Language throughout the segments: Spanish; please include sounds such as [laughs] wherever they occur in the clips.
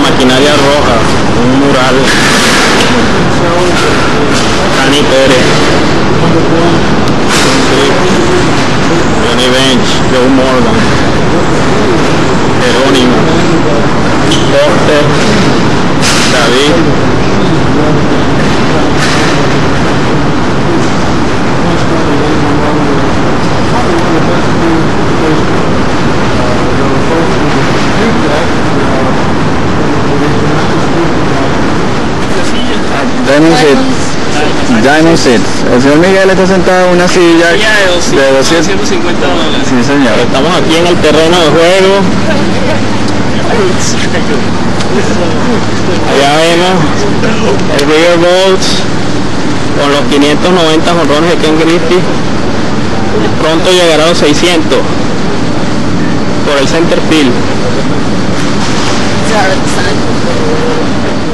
maquinaria roja, un mural. Dani Pérez. Johnny Bench, Joe Morgan. Diamond Seat. Diamond Seat. El señor Miguel está sentado en una silla de 200. 150 dólares. Sí, señor. Estamos aquí en el terreno de juego. Allá vemos el River Bolt con los 590 jonrones de Ken Griffey. Pronto llegará a los 600 por el center field.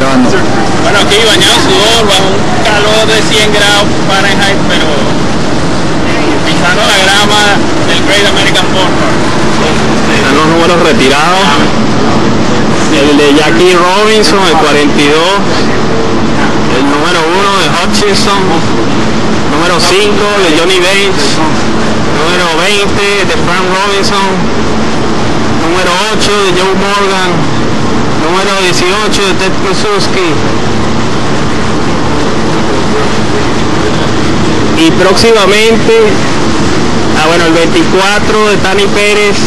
Grabando. Bueno, aquí bañado sudor, bajo un calor de 100 grados Fahrenheit, pero pisando la grama del Great American Ballpark. Están los números retirados. El de Jackie Robinson, el 42. El número 1 de Hutchinson. Número 5 de Johnny Bates. Número 20 de Frank Robinson. Número 8 de Joe Morgan. Número 18 de Ted Kluszewski. Y próximamente, ah bueno, el 24 de Tani Pérez.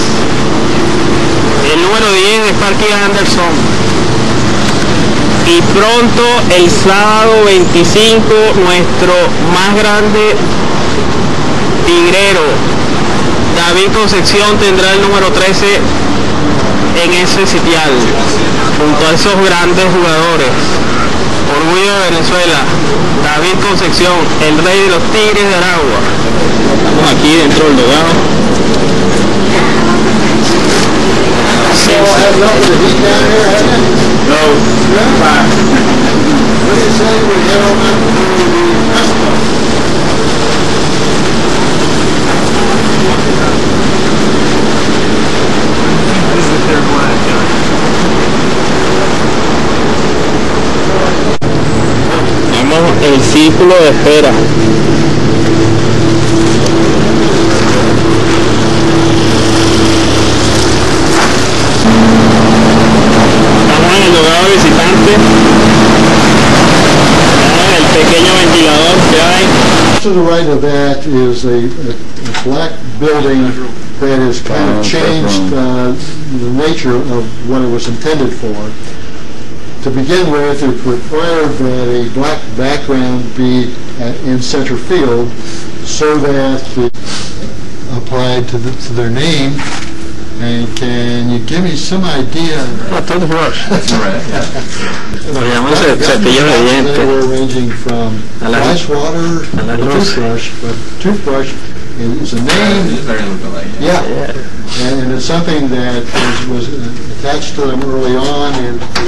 El número 10 de Sparky Anderson. Y pronto, el sábado 25, nuestro más grande tigrero, David Concepción, tendrá el número 13 en ese sitial, junto a esos grandes jugadores. Orgullo de Venezuela, David Concepción, el rey de los Tigres de Aragua. Estamos aquí dentro del dogado. El círculo de espera. Estamos en el lugar visitante. Vean El pequeño ventilador que hay. To the right of that is a, a a black building that has kind of changed uh, the nature of what it was intended for. To begin with, it required that a black background be at- in center field so that it applied to the- to their name. And can you give me some idea? [laughs] [laughs] A toothbrush. Lo llamamos ce- cepillo de They were ranging from A la- water a la to toothbrush, but toothbrush is a name It's very lookalike. yeah, Yeah. and and it's something that was was attached to them early on, and